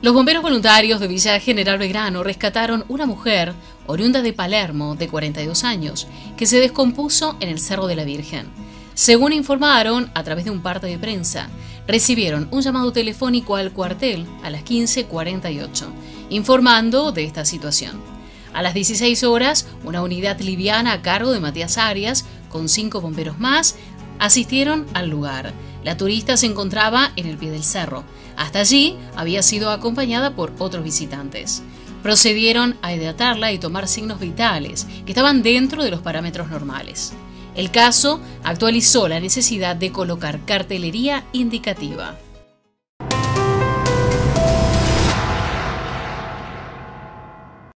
Los bomberos voluntarios de Villa General Belgrano rescataron una mujer oriunda de Palermo de 42 años que se descompuso en el Cerro de la Virgen. Según informaron a través de un parte de prensa, recibieron un llamado telefónico al cuartel a las 15.48, informando de esta situación. A las 16 horas, una unidad liviana a cargo de Matías Arias, con cinco bomberos más, asistieron al lugar. La turista se encontraba en el pie del cerro. Hasta allí había sido acompañada por otros visitantes. Procedieron a hidratarla y tomar signos vitales que estaban dentro de los parámetros normales. El caso actualizó la necesidad de colocar cartelería indicativa.